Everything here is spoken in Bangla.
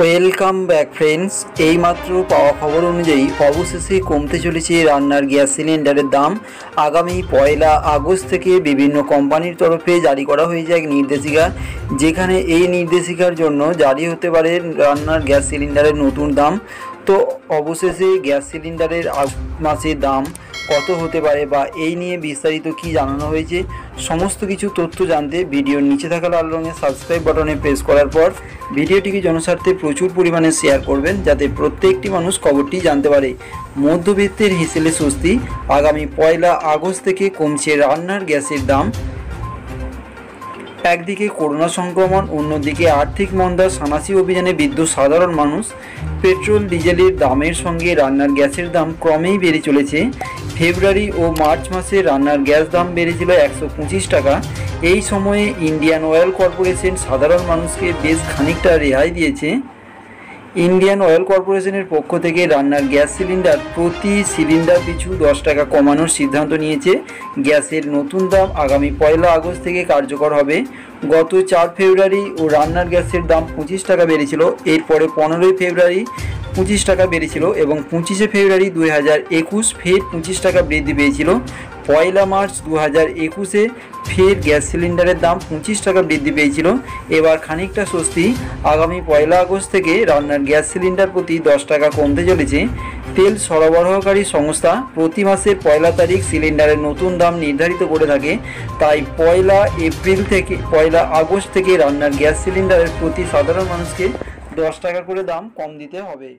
ওয়েলকাম ব্যাক ফ্রেন্ডস এইমাত্র পাওয়া খবর অনুযায়ী অবশেষে কমতে চলেছে রান্নার গ্যাস সিলিন্ডারের দাম। আগামী পয়লা আগস্ট থেকে বিভিন্ন কোম্পানির তরফে জারি করা হয়েছে এক নির্দেশিকা, যেখানে এই নির্দেশিকার জন্য জারি হতে পারে রান্নার গ্যাস সিলিন্ডারের নতুন দাম। তো অবশেষে গ্যাস সিলিন্ডারের মাসের দাম কত হতে পারে বা এই নিয়ে বিস্তারিত কি জানানো হয়েছে, সমস্ত কিছু তথ্য জানতে ভিডিওর নিচে থাকা লাল রঙের সাবস্ক্রাইব বাটনে প্রেস করার পর ভিডিওটিকে জনস্বার্থে প্রচুর পরিমাণে শেয়ার করবেন যাতে প্রত্যেকটি মানুষ খবরটি জানতে পারে। মধ্যবিত্তের হিসেলে স্বস্তি, আগামী পয়লা আগস্ট থেকে কমছে রান্নার গ্যাসের দাম। একদিকে করোনা সংক্রমণ, অন্যদিকে আর্থিক মন্দা সানাসি অভিযানে বিদ্যুৎ সাধারণ মানুষ। পেট্রোল, ডিজেলের দামের সঙ্গে রান্নার গ্যাসের দাম ক্রমেই বেড়ে চলেছে। ফেব্রুয়ারি ও মার্চ মাসে রান্নার গ্যাস দাম বেড়েছিল একশো পঁচিশ টাকা। এই সময়ে ইন্ডিয়ান অয়েল কর্পোরেশন সাধারণ মানুষকে বেশ খানিকটা রেহাই দিয়েছে। ইন্ডিয়ান অয়েল কর্পোরেশনের পক্ষ থেকে রান্নার গ্যাস সিলিন্ডার প্রতি সিলিন্ডার পিছু দশ টাকা কমানোর সিদ্ধান্ত নিয়েছে। গ্যাসের নতুন দাম আগামী পয়লা আগস্ট থেকে কার্যকর হবে। গত চার ফেব্রুয়ারি ও রান্নার গ্যাসের দাম পঁচিশ টাকা বেড়েছিল, এরপরে পনেরোই ফেব্রুয়ারি পঁচিশ টাকা বেড়েছিল এবং পঁচিশে ফেব্রুয়ারি দুই হাজার একুশ ফের পঁচিশ টাকা বৃদ্ধি পেয়েছিল। পয়লা মার্চ দু হাজার একুশে ফের গ্যাস সিলিন্ডারের দাম পঁচিশ টাকা বৃদ্ধি পেয়েছিল। এবার খানিকটা স্বস্তি, আগামী পয়লা আগস্ট থেকে রান্নার গ্যাস সিলিন্ডার প্রতি দশ টাকা কমতে চলেছে। তেল সরবরাহকারী সংস্থা প্রতি মাসের পয়লা তারিখ সিলিন্ডারের নতুন দাম নির্ধারিত করে থাকে। তাই পয়লা এপ্রিল থেকে, পয়লা আগস্ট থেকে রান্নার গ্যাস সিলিন্ডারের প্রতি সাধারণ মানুষকে দশ টাকা করে দাম কম দিতে হবে।